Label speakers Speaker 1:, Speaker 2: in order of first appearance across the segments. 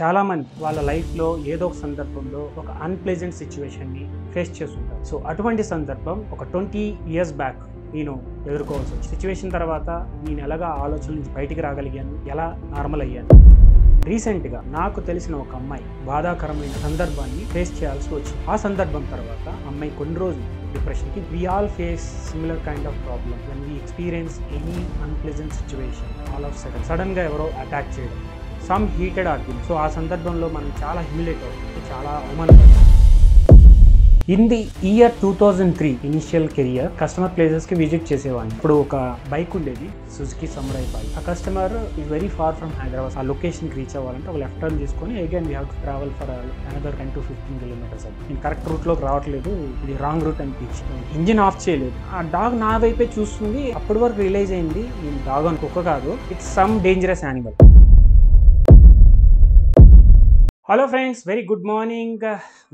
Speaker 1: చాలామంది వాళ్ళ లైఫ్లో ఏదో ఒక సందర్భంలో ఒక అన్ప్లెజెంట్ సిచ్యువేషన్ని ఫేస్ చేస్తుంటారు. సో అటువంటి సందర్భం ఒక ట్వంటీ ఇయర్స్ బ్యాక్ నేను ఎదుర్కోవాల్సి వచ్చింది. సిచ్యువేషన్ తర్వాత నేను ఎలాగా ఆలోచన నుంచి బయటికి రాగలిగాను? ఎలా నార్మల్ అయ్యాను? రీసెంట్గా నాకు తెలిసిన ఒక అమ్మాయి బాధాకరమైన సందర్భాన్ని ఫేస్ చేయాల్సి వచ్చింది. ఆ సందర్భం తర్వాత అమ్మాయి కొన్ని రోజులు డిప్రెషన్కి we all face similar kind of problem and we experience any unpleasant situation all of sudden సడన్గా ఎవరో అటాక్ చేయడం. సమ్ హీటెడ్ ఆర్గ్యుమెంట్ సో ఆ సందర్భంలో మనం చాలా హ్యూమిలేట్ అవుతుంది చాలా అవమానపడతాం in the year two thousand three initial career customer ప్లేసెస్కి విజిట్ చేసేవాడిని. ఇప్పుడు ఒక బైక్ ఉండేది సుజుకి సమురాయ్ బైక్ ఆ customer is very far from Hyderabad ఆ లొకేషన్కి రీచ్ అవ్వాలంటే ఒక లెఫ్ట్ టర్న్ తీసుకొని again we have to travel for another ten to fifteen kilometres అది నేను కరెక్ట్ రూట్లోకి రావట్లేదు ఇది రాంగ్ రూట్ అనిపించింది. ఇంజిన్ ఆఫ్ చేయలేదు. ఆ డాగ్ నా వైపే చూస్తుంది. అప్పటి వరకు రిలైజ్ అయింది ఈ డాగ్ అని కుక్క కాదు. It's some dangerous animal hello friends very good morning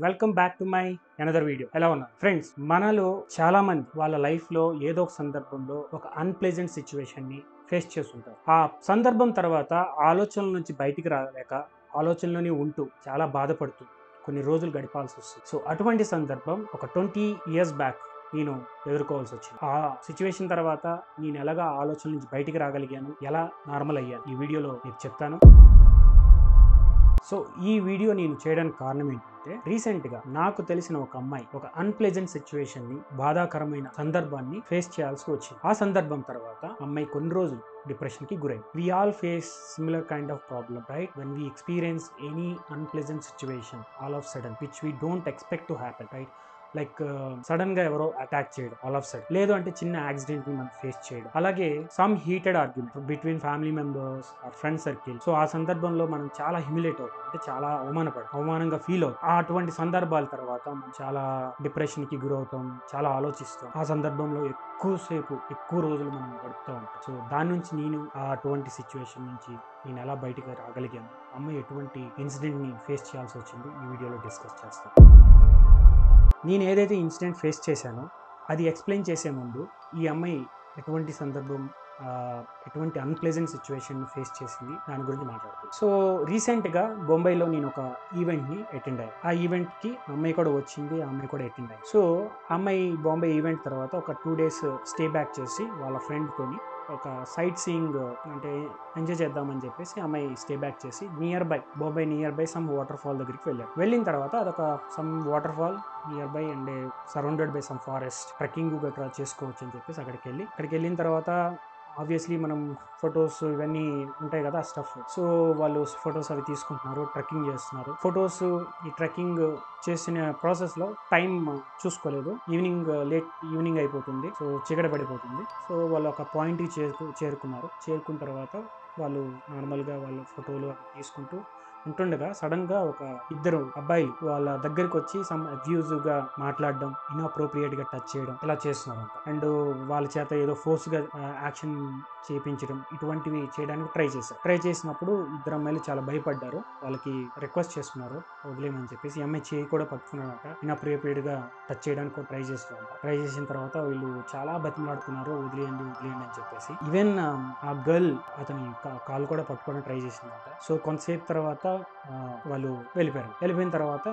Speaker 1: welcome back to my another video ఎలా ఉన్నారు ఫ్రెండ్స్ మనలో చాలా మంది వాళ్ళ లైఫ్లో ఏదో ఒక సందర్భంలో ఒక అన్ప్లెజెంట్ సిచ్యువేషన్ని ఫేస్ చేస్తుంటారు. ఆ సందర్భం తర్వాత ఆలోచనల నుంచి బయటికి రాలేక ఆలోచనలోనే ఉంటూ చాలా బాధపడుతూ కొన్ని రోజులు గడిపాల్సి వస్తుంది. సో అటువంటి సందర్భం ఒక ట్వంటీ ఇయర్స్ బ్యాక్ నేను ఎదుర్కోవాల్సి వచ్చింది. ఆ సిచ్యువేషన్ తర్వాత నేను ఎలాగా ఆలోచన నుంచి బయటికి రాగలిగాను? ఎలా నార్మల్ అయ్యాను? ఈ వీడియోలో మీకు చెప్తాను. సో ఈ వీడియో నేను చేయడానికి కారణం ఏంటంటే రీసెంట్గా నాకు తెలిసిన ఒక అమ్మాయి ఒక అన్ప్లెజెంట్ సిచ్యువేషన్ని బాధాకరమైన సందర్భాన్ని ఫేస్ చేయాల్సి వచ్చింది. ఆ సందర్భం తర్వాత అమ్మాయి కొన్ని రోజులు డిప్రెషన్కి గురైంది. We all face similar kind of problem right when we experience any unpleasant situation all of sudden which we don't expect to happen right like సడన్గా ఎవరో అటాక్ చేయడం ఆల్ ఆఫ్ సైడ్ లేదు అంటే చిన్న యాక్సిడెంట్ని మనం ఫేస్ చేయడం. అలాగే some heated argument between family members or friend circle. So ఆ సందర్భంలో మనం చాలా హ్యూమిలేట్ అవుతాం. అంటే చాలా అవమానపడ అవమానంగా ఫీల్ అవుతాం. అటువంటి సందర్భాల తర్వాత మనం చాలా డిప్రెషన్కి గురవుతాం. చాలా ఆలోచిస్తాం. ఆ సందర్భంలో ఎక్కువసేపు ఎక్కువ రోజులు మనం గడుపుతూ ఉంటాం. సో దాని నుంచి నేను ఆ అటువంటి సిచ్యువేషన్ నుంచి నేను ఎలా బయటకు రాగలిగాను? అమ్మాయి ఎటువంటి ఇన్సిడెంట్ని ఫేస్ చేయాల్సి వచ్చింది? ఈ వీడియోలో డిస్కస్ చేస్తాను నేను ఏదైతే ఇన్సిడెంట్ ఫేస్ చేశానో అది ఎక్స్ప్లెయిన్ చేసే ముందు ఈ అమ్మాయి ఎటువంటి సందర్భం ఎటువంటి అన్ప్లెజెంట్ సిచ్యువేషన్ ఫేస్ చేసింది దాని గురించి మాట్లాడుతుంది సో రీసెంట్గా బొంబాయిలో నేను ఒక ఈవెంట్ని అటెండ్ అయ్యాను ఆ ఈవెంట్కి అమ్మాయి కూడా వచ్చింది ఆ అమ్మాయి కూడా అటెండ్ అయ్యాను సో అమ్మాయి బాంబే ఈవెంట్ తర్వాత ఒక టూ డేస్ స్టే బ్యాక్ చేసి వాళ్ళ ఫ్రెండ్తోని ఒక సైట్ సీయింగ్ అంటే ఎంజాయ్ చేద్దామని చెప్పేసి అమ్మాయి స్టే బ్యాక్ చేసి nearby Bombay nearby some waterfall దగ్గరికి వెళ్ళారు. వెళ్ళిన తర్వాత అదొక some waterfall nearby and surrounded by some forest trekking గట్రా చేసుకోవచ్చు అని చెప్పేసి అక్కడికి వెళ్ళి అక్కడికి వెళ్ళిన తర్వాత ఆబ్వియస్లీ మనం ఫొటోస్ ఇవన్నీ ఉంటాయి కదా స్టఫ్ సో వాళ్ళు ఫొటోస్ అవి తీసుకుంటున్నారు ట్రెక్కింగ్ చేస్తున్నారు. ఫొటోస్ ఈ ట్రెక్కింగ్ చేసిన ప్రాసెస్లో టైం చూసుకోలేదు. ఈవినింగ్ లేట్ ఈవినింగ్ అయిపోతుంది. సో చీకట పడిపోతుంది. సో వాళ్ళు ఒక పాయింట్కి చేరుకు చేరుకున్నారు. చేరుకున్న తర్వాత వాళ్ళు నార్మల్గా వాళ్ళ ఫోటోలు తీసుకుంటూ ఉంటుండగా సడన్గా ఒక ఇద్దరు అబ్బాయిలు వాళ్ళ దగ్గరికి వచ్చి సమ్ అబ్యూజివ్గా మాట్లాడడం ఇన్అప్రోప్రియేట్గా టచ్ చేయడం ఇలా చేస్తున్నారు అండ్ వాళ్ళ చేత ఏదో ఫోర్స్గా యాక్షన్ చేయించడం ఇటువంటివి చేయడానికి ట్రై చేశారు. ట్రై చేసినప్పుడు ఇద్దరు అమ్మాయిలు చాలా భయపడ్డారు. వాళ్ళకి రిక్వెస్ట్ చేస్తున్నారు. వదిలేమని చెప్పేసి అమ్మాయి చేయి కూడా పట్టుకున్నారట ఇన్అప్రోప్రియేట్గా టచ్ చేయడానికి కూడా ట్రై చేస్తున్నారు ట్రై చేసిన తర్వాత వీళ్ళు చాలా బతిమలాడుతున్నారు. వదిలేయండి వదిలేయండి అని చెప్పేసి. ఈవెన్ ఆ గర్ల్ అతని కా- కాలు కూడా పట్టుకోవడానికి ట్రై చేసిందంట. సో కొంతసేపు తర్వాత వాళ్ళు వెళ్ళిపోయారు. వెళ్ళిపోయిన తర్వాత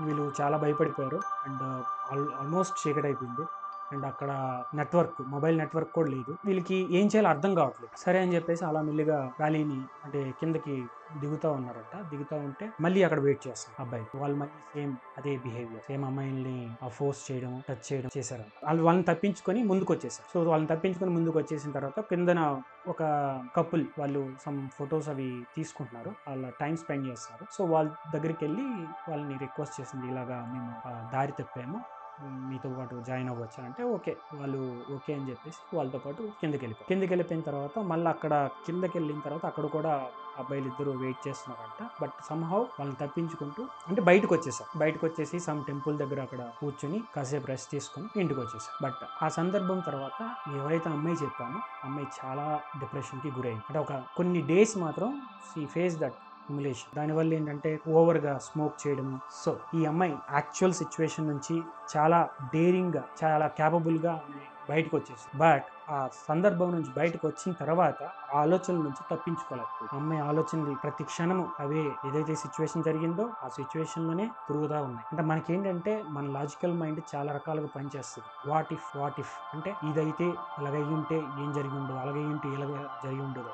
Speaker 1: వీళ్ళు చాలా భయపడిపోయారు. అండ్ ఆల్మోస్ట్ చీకటి అయిపోయింది అండ్ అక్కడ నెట్వర్క్ మొబైల్ నెట్వర్క్ కూడా లేదు. వీళ్ళకి ఏం చేయాలో అర్థం కావట్లేదు. సరే అని చెప్పేసి అలా మెల్లిగా వ్యాలీని అంటే కిందకి దిగుతా ఉన్నారట. దిగుతా ఉంటే మళ్ళీ అక్కడ వెయిట్ చేస్తారు అబ్బాయి. వాళ్ళు మళ్ళీ సేమ్ అదే బిహేవియర్ సేమ్ అమ్మాయిల్ని ఫోర్స్ చేయడం టచ్ చేయడం చేశారు వాళ్ళు వాళ్ళని తప్పించుకొని ముందుకు వచ్చేసారు సో వాళ్ళని తప్పించుకొని ముందుకు వచ్చేసిన తర్వాత కిందన ఒక కపుల్ వాళ్ళు సమ్ ఫొటోస్ అవి తీసుకుంటున్నారు. వాళ్ళ టైం స్పెండ్ చేస్తారు. సో వాళ్ళ దగ్గరికి వెళ్ళి వాళ్ళని రిక్వెస్ట్ చేసింది. ఇలాగా మేము దారి తప్పాము. మీతో పాటు జాయిన్ అవ్వచ్చా అంటే ఓకే వాళ్ళు ఓకే అని చెప్పేసి వాళ్ళతో పాటు కిందకి వెళ్ళిపోయి కిందకి వెళ్ళిపోయిన తర్వాత మళ్ళీ అక్కడ కిందకి వెళ్ళిన తర్వాత అక్కడ కూడా అబ్బాయిలు ఇద్దరు వెయిట్ చేస్తున్నారంట. బట్ సమ్హౌ వాళ్ళని తప్పించుకుంటూ అంటే బయటకు వచ్చేసారు బయటకు వచ్చేసి సమ్ టెంపుల్ దగ్గర అక్కడ కూర్చుని కాసేపు రెస్ట్ తీసుకుని ఇంటికి వచ్చేసారు బట్ ఆ సందర్భం తర్వాత ఎవరైతే అమ్మాయి చెప్పామో అమ్మాయి చాలా డిప్రెషన్కి గురైంది అంటే ఒక కొన్ని డేస్ మాత్రం సీ ఫేస్ దట్ ఇంగ్లీష్ దానివల్ల ఏంటంటే ఓవర్గా స్మోక్ చేయడము. సో ఈ అమ్మాయి యాక్చువల్ సిచ్యువేషన్ నుంచి చాలా డేరింగ్గా చాలా క్యాపబుల్గా బయటకు వచ్చేసి బట్ ఆ సందర్భం నుంచి బయటకు వచ్చిన తర్వాత ఆలోచనల నుంచి తప్పించుకోలేదు అమ్మాయి ఆలోచనలు ప్రతి క్షణము అవే ఏదైతే సిచ్యువేషన్ జరిగిందో ఆ సిచ్యువేషన్లోనే తిరుగుతూ ఉన్నాయి. అంటే మనకేంటంటే మన లాజికల్ మైండ్ చాలా రకాలుగా పనిచేస్తుంది. వాట్ ఇఫ్ వాట్ ఇఫ్ అంటే ఇదైతే అలాగే ఉంటే ఏం జరిగి ఉండదు అలాగే ఉంటే ఇలాగ జరిగి ఉండదు.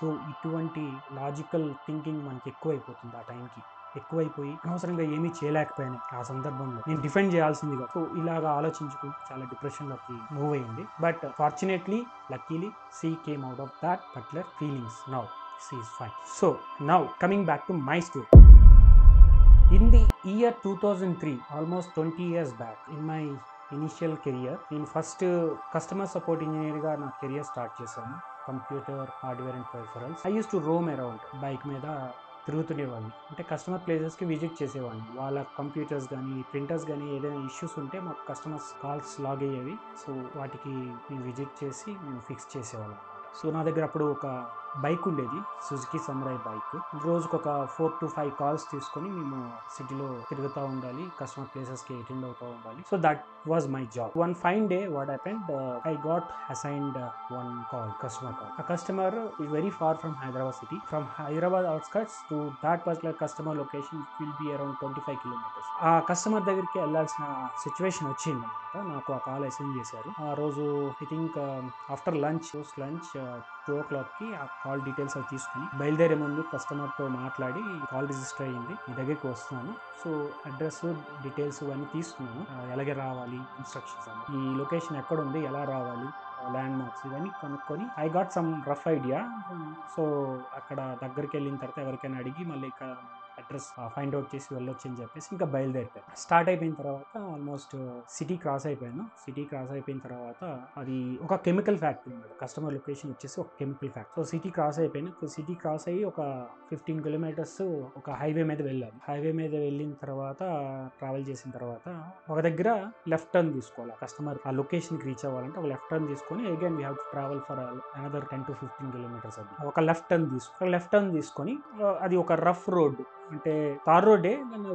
Speaker 1: సో ఇటువంటి లాజికల్ థింకింగ్ మనకి ఎక్కువైపోతుంది ఆ టైంకి. ఎక్కువైపోయి అనవసరంగా ఏమీ చేయలేకపోయాను ఆ సందర్భంలో. నేను డిఫెండ్ చేయాల్సింది సో ఇలాగా ఆలోచించుకుంటూ చాలా డిప్రెషన్లోకి మూవ్ అయింది but fortunately luckily she came out of that particular feelings now. She is fine. So now coming back to my story. In the year two thousand three almost twenty years back in my initial career నేను first customer support ఇంజనీర్గా నా career start చేశాను. Computer hardware and peripherals I use to roam around bike మీద తిరుగుతుండేవాడిని. అంటే customer ప్లేసెస్కి visit చేసేవాడిని. వాళ్ళ కంప్యూటర్స్ కానీ ప్రింటర్స్ కానీ ఏదైనా ఇష్యూస్ ఉంటే మాకు కస్టమర్స్ కాల్స్ లాగ్ అయ్యేవి. సో వాటికి మేము విజిట్ చేసి మేము ఫిక్స్ చేసేవాళ్ళం సో నా దగ్గర అప్పుడు ఒక బైక్ ఉండేది సుజుకి సమ్రాయ్ బైక్. రోజుకు ఒక ఫోర్ టు ఫైవ్ కాల్స్ తీసుకొని మేము సిటీలో తిరుగుతూ ఉండాలి కస్టమర్ ప్లేసెస్కి అటెండ్ అవుతూ ఉండాలి. So that was my job one fine day what happened I got assigned one call customer call ఆ customer is very far from Hyderabad city from Hyderabad outskirts to that particular customer location will be around twenty five kilometres ఆ customer దగ్గరికి వెళ్ళాల్సిన situation వచ్చింది అనమాట నాకు ఆ call assign చేశారు. ఆ రోజు I think after lunch lunch two ఓ క్లాక్కి కాల్ డీటెయిల్స్ అవి తీసుకుని బయలుదేరే ముందు కస్టమర్తో మాట్లాడి కాల్ రిజిస్టర్ అయ్యింది. మీ దగ్గరికి వస్తున్నాను. సో అడ్రస్ డీటెయిల్స్ అన్నీ తీసుకున్నాను. ఎలాగే రావాలి ఇన్స్ట్రక్షన్స్ అన్ని. ఈ లొకేషన్ ఎక్కడ ఉంది ఎలా రావాలి ల్యాండ్ మార్క్స్ ఇవన్నీ కనుక్కొని I got some rough idea. So అక్కడ దగ్గరికి వెళ్ళిన తర్వాత ఎవరికైనా అడిగి మళ్ళీ ఇక్కడ అడ్రస్ ఫైండ్ అవుట్ చేసి వెళ్ళొచ్చు అని చెప్పేసి ఇంకా బయలుదేరిపోయాను స్టార్ట్ అయిపోయిన తర్వాత ఆల్మోస్ట్ సిటీ క్రాస్ అయిపోయాను. సిటీ క్రాస్ అయిపోయిన తర్వాత అది ఒక కెమికల్ ఫ్యాక్టరీ ఉంది కస్టమర్ లొకేషన్ వచ్చేసి ఒక chemical factory so city cross అయిపోయాను సిటీ క్రాస్ అయ్యి ఒక ఫిఫ్టీన్ కిలోమీటర్స్ ఒక హైవే మీద వెళ్ళాను. హైవే మీద వెళ్ళిన తర్వాత ట్రావెల్ చేసిన తర్వాత ఒక దగ్గర లెఫ్ట్ టర్న్ తీసుకోవాలి. కస్టమర్ ఆ లొకేషన్కి రీచ్ అవ్వాలంటే ఒక లెఫ్ట్ టర్న్ తీసుకొని again we have to travel for another ten to fifteen kilometres అది ఒక లెఫ్ట్ టర్న్ తీసుకొని లెఫ్ట్ టర్న్ తీసుకొని అది ఒక రఫ్ రోడ్డు అంటే తార్ రోడ్డే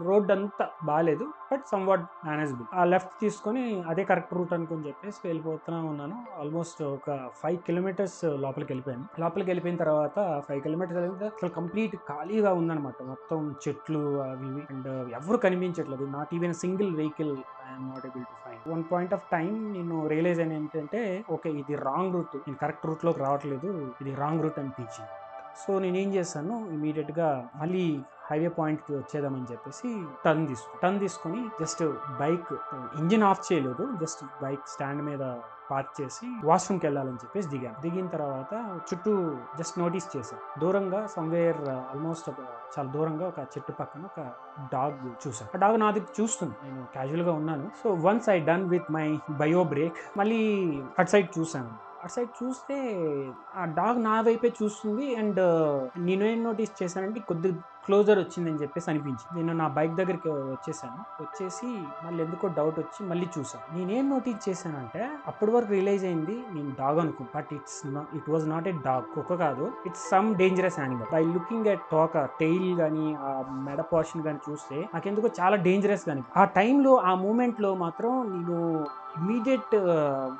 Speaker 1: రోడ్ అంతా బాగాలేదు బట్ సమ్ వాట్ మేనేజబుల్ ఆ లెఫ్ట్ తీసుకొని అదే కరెక్ట్ రూట్ అనుకుని చెప్పేసి వెళ్ళిపోతున్నా ఉన్నాను. ఆల్మోస్ట్ ఒక ఫైవ్ కిలోమీటర్స్ లోపలికి వెళ్ళిపోయాను. లోపలికి వెళ్ళిపోయిన తర్వాత ఫైవ్ కిలోమీటర్స్ వెళ్ళిన అసలు కంప్లీట్ ఖాళీగా ఉందన్నమాట. మొత్తం చెట్లు అవి అండ్ ఎవరు కనిపించట్లేదు. Not even single vehicle I'm not able to find one point of time నేను రియలైజ్ అయిన ఏంటంటే ఓకే ఇది రాంగ్ రూట్ నేను కరెక్ట్ రూట్లోకి రావట్లేదు. ఇది రాంగ్ రూట్ అనిపించింది. సో నేనేం చేశాను? ఇమీడియట్గా మళ్ళీ హైవే పాయింట్కి వచ్చేదామని చెప్పేసి టర్న్ తీసుకు టర్న్ తీసుకొని జస్ట్ బైక్ ఇంజిన్ ఆఫ్ చేయలేదు జస్ట్ బైక్ స్టాండ్ మీద పార్క్ చేసి వాష్రూమ్కి వెళ్ళాలని చెప్పేసి దిగాను. దిగిన తర్వాత చుట్టూ జస్ట్ నోటీస్ చేశాను. దూరంగా సమ్వేర్ ఆల్మోస్ట్ ఒక చాలా దూరంగా ఒక చెట్టు పక్కన ఒక డాగ్ చూసాను ఆ డాగ్ నా దగ్గర చూస్తుంది. నేను క్యాజువల్గా ఉన్నాను. So once I done with my bio break మళ్ళీ అట్ సైడ్ చూసాను అటు సైడ్ చూస్తే ఆ డాగ్ నా వైపే చూస్తుంది అండ్ నేనేం నోటీస్ చేశానంటే కొద్ది క్లోజర్ వచ్చిందని చెప్పేసి అనిపించింది. నేను నా బైక్ దగ్గరికి వచ్చేసాను. వచ్చేసి మళ్ళీ ఎందుకో డౌట్ వచ్చి మళ్ళీ చూసాను నేనేం నోటీస్ చేశానంటే అప్పటి వరకు రియలైజ్ అయింది నేను డాగ్ అనుకో but it's it was not a dog కుక్క కాదు. It's some dangerous animal by looking at టోక tail కానీ ఆ మెడ పోర్షన్ కానీ చూస్తే నాకెందుకో చాలా డేంజరస్ కానీ ఆ టైంలో ఆ మూమెంట్లో మాత్రం నేను ఇమీడియట్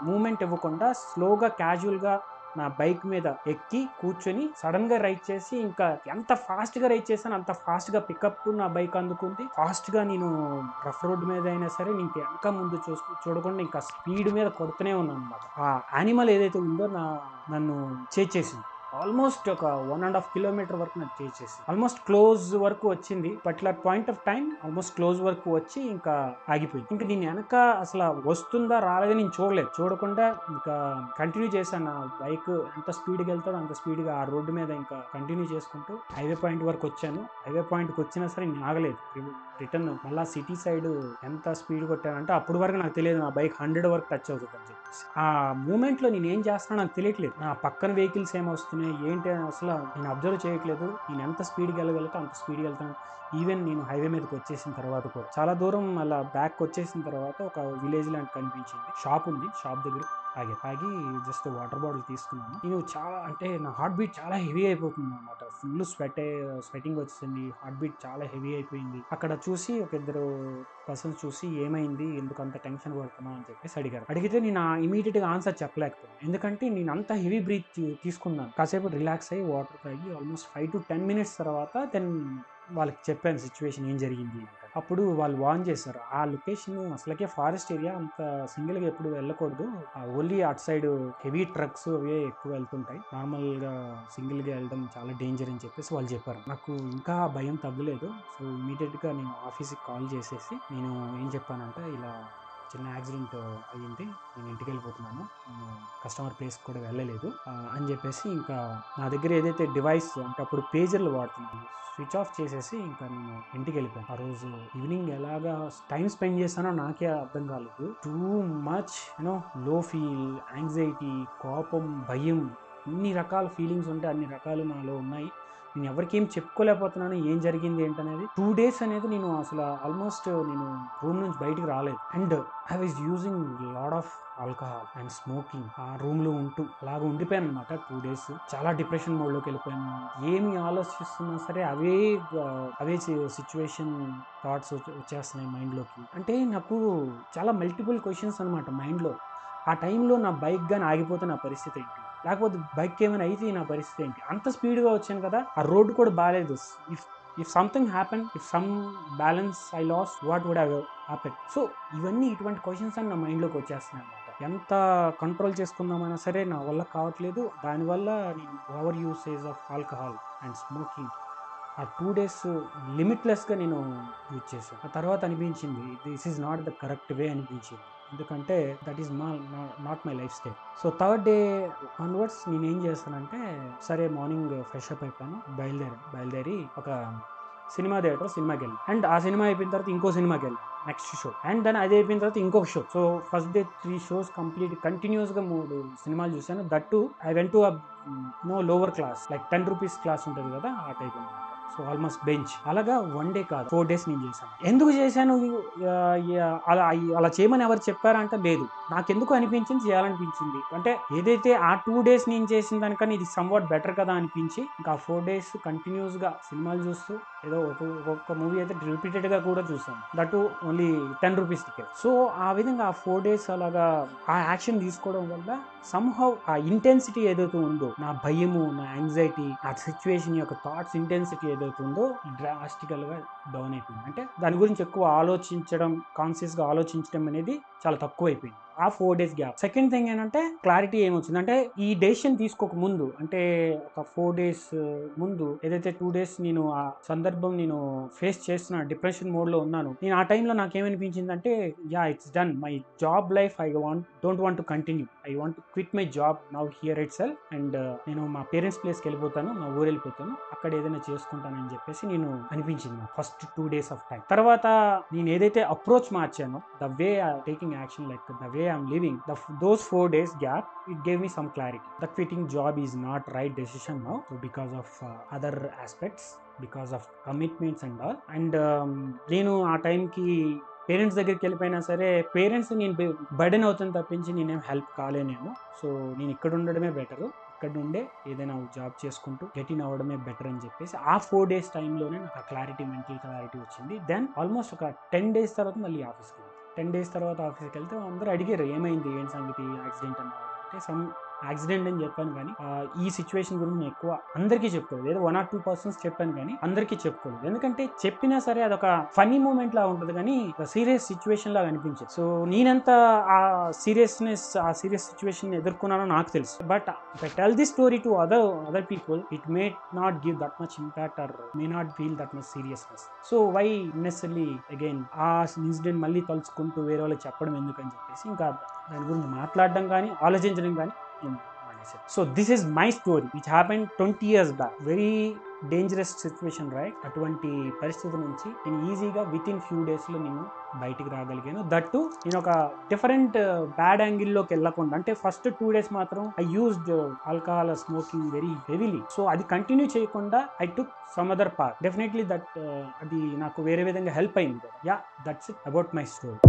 Speaker 1: మూమెంట్ ఇవ్వకుండా స్లోగా క్యాజువల్గా నా బైక్ మీద ఎక్కి కూర్చొని సడన్గా రైడ్ చేసి ఇంకా ఎంత ఫాస్ట్గా రైడ్ చేశాను అంత ఫాస్ట్గా పికప్ నా బైక్ అందుకుంది. ఫాస్ట్గా నేను రఫ్ రోడ్ మీద అయినా సరే నేను ఇంకా ముందు చూసుకు చూడకుండా ఇంకా స్పీడ్ మీద కొడుతూనే ఉన్నాను అనమాట ఆ యానిమల్ ఏదైతే ఉందో నా నన్ను చేసేసింది ఆల్మోస్ట్ ఒక వన్ అండ్ హాఫ్ కిలోమీటర్ వరకు నాకు చేసేసి ఆల్మోస్ట్ క్లోజ్ వరకు వచ్చింది particular point of time almost close వరకు వచ్చి ఇంకా ఆగిపోయింది. ఇంకా దీని వెనక అసలు వస్తుందా రాలేదని నేను చూడలేదు. చూడకుండా ఇంకా కంటిన్యూ చేశాను ఆ బైక్ ఎంత స్పీడ్గా వెళ్తాడో అంత స్పీడ్గా ఆ రోడ్డు మీద ఇంకా కంటిన్యూ చేసుకుంటూ హైవే పాయింట్ వరకు వచ్చాను. హైవే పాయింట్కి వచ్చినా సరే నేను ఆగలేదు. రిటర్న్ మళ్ళీ సిటీ సైడ్ ఎంత స్పీడ్ కొట్టానంటే అప్పుడు వరకు నాకు తెలియదు నా బైక్ హండ్రెడ్ వరకు టచ్ అవుతుంది అని చెప్పేసి. ఆ మూమెంట్లో నేను ఏం చేస్తానో నాకు తెలియట్లేదు. నా పక్కన వెహికల్స్ ఏం వస్తున్నాయి ఏంటి అని అసలు నేను అబ్జర్వ్ చేయట్లేదు. నేను ఎంత స్పీడ్కి వెళ్ళగలుగుతా అంత స్పీడ్కి వెళ్తాను. ఈవెన్ నేను హైవే మీదకి వచ్చేసిన తర్వాత కూడా. చాలా దూరం మళ్ళీ బ్యాక్ వచ్చేసిన తర్వాత ఒక విలేజ్ లాంటి కనిపించింది. షాప్ ఉంది షాప్ దగ్గర. ఆగి ఆగి జస్ట్ వాటర్ బాటిల్ తీసుకున్నాను. నేను చాలా అంటే నా హార్ట్ బీట్ చాలా హెవీ అయిపోతుంది అనమాట ఫుల్ స్వెట్ స్వెటింగ్ వచ్చింది హార్ట్ బీట్ చాలా హెవీ అయిపోయింది. అక్కడ చూసి ఒక ఇద్దరు పర్సన్స్ చూసి ఏమైంది? ఎందుకు అంత టెన్షన్ పడుతున్నావు? అని చెప్పేసి అడిగారు. అడిగితే నేను ఇమీడియట్గా ఆన్సర్ చెప్పలేకపోయాను. ఎందుకంటే నేను అంత హెవీ బ్రీత్ తీసుకున్నాను. కాసేపు రిలాక్స్ అయ్యి వాటర్ తాగి almost five to ten minutes తర్వాత దెన్ వాళ్ళకి చెప్పాను సిచ్యువేషన్ ఏం జరిగింది అప్పుడు వాళ్ళు వార్న్ చేశారు. ఆ లొకేషన్ అసలకే ఫారెస్ట్ ఏరియా అంత సింగిల్గా ఎప్పుడు వెళ్ళకూడదు. ఓన్లీ అటు సైడ్ హెవీ ట్రక్స్ అవే ఎక్కువ వెళ్తుంటాయి. నార్మల్గా సింగిల్గా వెళ్ళడం చాలా డేంజర్ అని చెప్పేసి వాళ్ళు చెప్పారు. నాకు ఇంకా భయం తగ్గలేదు. సో ఇమీడియట్గా నేను ఆఫీస్కి కాల్ చేసేసి నేను ఏం చెప్పానంటే ఇలా చిన్న యాక్సిడెంట్ అయ్యింది. నేను ఇంటికి వెళ్ళిపోతున్నాను కస్టమర్ ప్లేస్ కూడా వెళ్ళలేదు. అని చెప్పేసి ఇంకా నా దగ్గర ఏదైతే డివైస్ అంటే అప్పుడు పేజర్లు వాడుతున్నాను స్విచ్ ఆఫ్ చేసేసి ఇంకా నేను ఇంటికి వెళ్ళిపోయాను ఆ రోజు ఈవినింగ్ ఎలాగా టైం స్పెండ్ చేశానో నాకే అర్థం కాలేదు. Too much you know low feel anxiety కోపం భయం అన్ని రకాల ఫీలింగ్స్ ఉంటే అన్ని రకాలు నాలో ఉన్నాయి. నేను ఎవరికి చెప్పుకోలేకపోతున్నాను ఏం జరిగింది ఏంటనేది. టూ డేస్ అనేది నేను అసలు ఆల్మోస్ట్ నేను రూమ్ నుంచి బయటికి రాలేదు. And I was using lot of alcohol and smoking ఆ రూమ్లో ఉంటూ అలాగ ఉండిపోయాను అనమాట టూ డేస్ చాలా డిప్రెషన్ మోడ్లోకి వెళ్ళిపోయాను. ఏమి ఆలోచిస్తున్నా సరే అవే అవే సిచ్యువేషన్ థాట్స్ వచ్చేస్తున్నాయి మైండ్లోకి. అంటే నాకు చాలా మల్టిపుల్ క్వశ్చన్స్ అనమాట మైండ్లో. ఆ టైంలో నా బైక్ కానీ ఆగిపోతే నా పరిస్థితి ఏంటి? లేకపోతే బైక్ ఏమైనా అయితే నా పరిస్థితి ఏంటి? అంత స్పీడ్గా వచ్చాను కదా ఆ రోడ్డు కూడా బాగాలేదు if if something happen if some balance I lose what would have happen so ఇవన్నీ ఇటువంటి క్వశ్చన్స్ అని నా మైండ్లోకి వచ్చేస్తున్నాయి అనమాట ఎంత కంట్రోల్ చేసుకుందామైనా సరే నా వల్ల కావట్లేదు. దానివల్ల నేను over usage of alcohol and smoking ఆ టూ డేస్ లిమిట్లెస్గా నేను యూజ్ చేశాను. ఆ తర్వాత అనిపించింది this is not the correct way అనిపించింది. ఎందుకంటే దట్ ఈస్ మా not my lifestyle so third day onwards నేను ఏం చేస్తానంటే సరే మార్నింగ్ ఫ్రెష్ అప్ అయిపోయాను బయలుదేరాను బయలుదేరి ఒక సినిమా థియేటర్ సినిమాకి వెళ్ళాను. అండ్ ఆ సినిమా అయిపోయిన తర్వాత ఇంకో సినిమాకి వెళ్ళాను నెక్స్ట్ షో అండ్ దాని అది అయిపోయిన తర్వాత ఇంకొక show so first day three shows complete కంటిన్యూస్గా మూడు సినిమాలు చూశాను. That too I went to no lower class like ten rupees class ఉంటుంది కదా ఆ టైప్ అనమాట ఆల్మోస్ట్ బెంచ్ అలాగా వన్ డే కాదు ఫోర్ డేస్ నేను చేశాను. ఎందుకు చేశాను? అలా అలా చేయమని ఎవరు చెప్పారంటే లేదు. నాకెందుకు అనిపించింది? చేయాలనిపించింది. అంటే ఏదైతే ఆ టూ డేస్ నేను చేసిన దానికన్నా ఇది సమ్వాట్ బెటర్ కదా అనిపించి ఇంకా ఫోర్ డేస్ కంటిన్యూస్గా సినిమాలు చూస్తూ ఏదో ఒక ఒక్కొక్క మూవీ అయితే రిపీటెడ్గా కూడా చూసాను that only ten rupees ticket so ఆ విధంగా ఆ ఫోర్ డేస్ అలాగా ఆ యాక్షన్ తీసుకోవడం వల్ల సంహౌ ఆ ఇంటెన్సిటీ ఏదైతే ఉందో నా భయము నా యాంగ్జైటీ ఆ సిచ్యువేషన్ యొక్క థాట్స్ ఇంటెన్సిటీ ఏదైతే ఉందో డ్రాస్టికల్గా డౌన్ అయిపోయింది. అంటే దాని గురించి ఎక్కువ ఆలోచించడం కాన్షియస్గా ఆలోచించడం అనేది చాలా తక్కువ అయిపోయింది ఆ four days gap second thing ఏంటంటే క్లారిటీ ఏమొచ్చింది? అంటే ఈ డెసిషన్ తీసుకోక ముందు అంటే ఒక ఫోర్ డేస్ uh, ముందు ఏదైతే టూ డేస్ నేను ఆ సందర్భం నేను ఫేస్ చేస్తున్న డిప్రెషన్ మోడ్లో ఉన్నాను నేను ఆ టైంలో నాకేమనిపించింది అంటే yeah it's done my job life I want don't want to continue I want to quit my job now here itself and నేను మా పేరెంట్స్ ప్లేస్కి వెళ్ళిపోతాను నా ఊరు వెళ్ళిపోతాను అక్కడ ఏదైనా చేసుకుంటానని చెప్పేసి నేను అనిపించింది first two days of time తర్వాత నేను ఏదైతే approach మార్చానో the way taking action like the way I'm living the those four days gap it gave me some clarity the quitting job is not right decision now because of other aspects because of commitments and all and నేను ఆ టైంకి parents దగ్గరికి వెళ్ళిపోయినా సరే parents నేను burden అవుతుంది తప్పించి నేనేం హెల్ప్ కాలేనేమో. సో నేను ఇక్కడ ఉండడమే బెటర్ ఇక్కడ ఉండే ఏదైనా జాబ్ చేసుకుంటూ గెట్ ఇన్ అవ్వడమే బెటర్ అని చెప్పేసి ఆ ఫోర్ డేస్ టైంలోనే నాకు ఆ క్లారిటీ మెంటల్ క్లారిటీ వచ్చింది. దెన్ ఆల్మోస్ట్ ఒక టెన్ డేస్ తర్వాత మళ్ళీ ఆఫీస్కి టెన్ డేస్ తర్వాత ఆఫీస్కి వెళ్తే అందరూ అడిగారు ఏమైంది? ఏంటి సంగతి? యాక్సిడెంట్ అన్నారు అంటే సమ్ యాక్సిడెంట్ అని చెప్పాను కానీ ఈ సిచ్యువేషన్ గురించి నేను ఎక్కువ అందరికీ చెప్పుకోలేదు. ఏదో వన్ ఆర్ టూ పర్సన్స్ చెప్పాను కానీ అందరికీ చెప్పుకోలేదు. ఎందుకంటే చెప్పినా సరే అదొక ఫనీ మూమెంట్ లా ఉంటుంది కానీ సీరియస్ సిచ్యువేషన్ లాగా అనిపించేది. సో నేనెంత ఆ సీరియస్నెస్ ఆ సీరియస్ సిచ్యువేషన్ ఎదుర్కొన్నానో నాకు తెలుసు. But I tell the story to other other people it may not give that much impact or may not feel that much seriousness. So why necessarily again ఆ incident మళ్ళీ తలుచుకుంటూ వేరే వాళ్ళకి చెప్పడం ఎందుకని చెప్పేసి ఇంకా దాని గురించి మాట్లాడడం కానీ ఆలోచించడం కానీ in Manesar. So this is my story. Which happened twenty years back. Very dangerous situation right అటువంటి పరిస్థితి నుంచి నేను ఈజీగా విత్ ఇన్ ఫ్యూ డేస్లో నేను బయటికి రాగలిగాను. దట్టు నేను ఒక డిఫరెంట్ బ్యాడ్ యాంగిల్లోకి వెళ్ళకుండా అంటే ఫస్ట్ టూ డేస్ మాత్రం I used alcohol smoking very heavily so అది కంటిన్యూ చేయకుండా I took some other part definitely that అది నాకు వేరే విధంగా హెల్ప్ అయింది. Yeah that's it about my story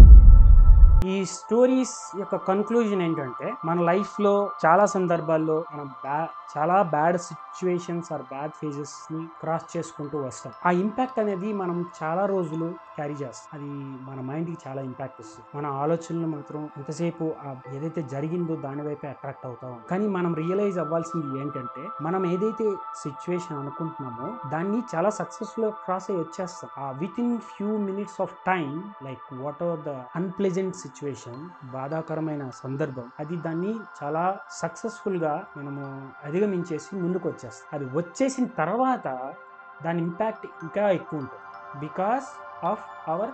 Speaker 1: ఈ స్టోరీస్ యొక్క కన్క్లూజన్ ఏంటంటే మన లైఫ్లో చాలా సందర్భాల్లో మనం బ్యా చాలా బ్యాడ్ సిచ్యువేషన్స్ ఆర్ బ్యాడ్ ఫేజెస్ని క్రాస్ చేసుకుంటూ వస్తాం. ఆ ఇంపాక్ట్ అనేది మనం చాలా రోజులు క్యారీ చేస్తాం. అది మన మైండ్కి చాలా ఇంపాక్ట్ ఇస్తుంది. మన ఆలోచనలు మాత్రం ఎంతసేపు ఆ ఏదైతే జరిగిందో దాని వైపే అట్రాక్ట్ అవుతాం కానీ మనం రియలైజ్ అవ్వాల్సింది ఏంటంటే మనం ఏదైతే సిచ్యువేషన్ అనుకుంటున్నామో దాన్ని చాలా సక్సెస్ఫుల్గా క్రాస్ అయ్యి వచ్చేస్తాం. ఆ with in few minutes of time like what are the unpleasant situation బాధాకరమైన సందర్భం. అది దాన్ని చాలా సక్సెస్ఫుల్గా మనము అధిగమించేసి ముందుకు వచ్చేస్తాం అది వచ్చేసిన తర్వాత దాని ఇంపాక్ట్ ఇంకా ఎక్కువ ఉంటుంది. బికాస్ ఆఫ్ అవర్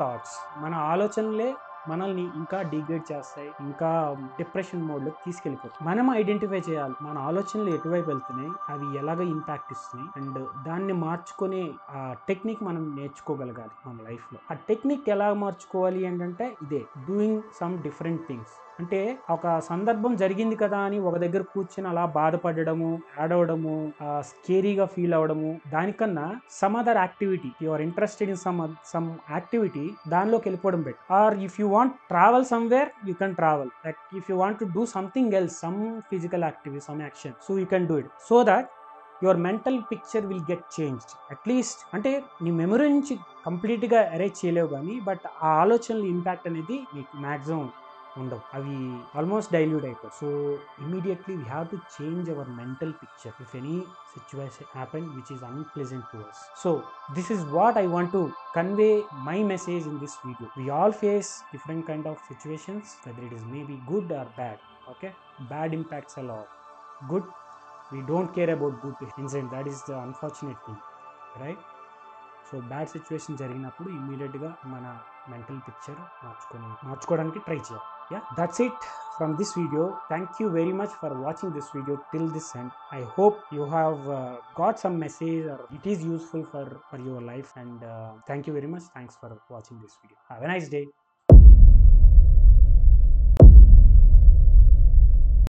Speaker 1: థాట్స్ మన ఆలోచనలే మనల్ని ఇంకా డిగ్రేడ్ చేస్తాయి ఇంకా డిప్రెషన్ మోడ్లోకి తీసుకెళ్ళిపోతాయి. మనం ఐడెంటిఫై చేయాలి మన ఆలోచనలు ఎటువైపు వెళ్తున్నాయి అవి ఎలాగ ఇంపాక్ట్ ఇస్తున్నాయి అండ్ దాన్ని మార్చుకునే ఆ టెక్నిక్ మనం నేర్చుకోగలగాలి మన లైఫ్లో. ఆ టెక్నిక్ ఎలా మార్చుకోవాలి ఏంటంటే ఇదే డూయింగ్ సమ్ డిఫరెంట్ థింగ్స్. అంటే ఒక సందర్భం జరిగింది కదా అని ఒక దగ్గర కూర్చొని అలా బాధపడము ఏడవడము స్కేరీగా ఫీల్ అవడము దానికన్నా some other activity you are interested in some some activity దానిలోకి వెళ్ళిపోవడం better or if you want travel somewhere you can travel like if you want to do something else some physical activity some action so you can do it so that your mental picture will get changed at least అంటే నీ memory నుంచి కంప్లీట్గా arrange చేయలేవు కానీ but ఆ ఆలోచనల impact అనేది నీకు మ్యాక్సిమం ఉండవు. అవి ఆల్మోస్ట్ డైల్యూట్ అయిపోయి so immediately we have to change our mental picture if any situation happen which is unpleasant to us so this is what I want to convey my message in this video we all face different kind of situations whether it is maybe good or bad okay bad impacts అలా good we don't care about good incident that is the unfortunate thing right? So bad situation జరిగినప్పుడు ఇమీడియట్గా మన mental picture మార్చుకొని మార్చుకోవడానికి try చేయాలి. yeah that's it from this video. Thank you very much for watching this video till this end. I hope you have uh, got some message or it is useful for for your life. And uh, thank you very much. Thanks for watching this video. Have a nice day.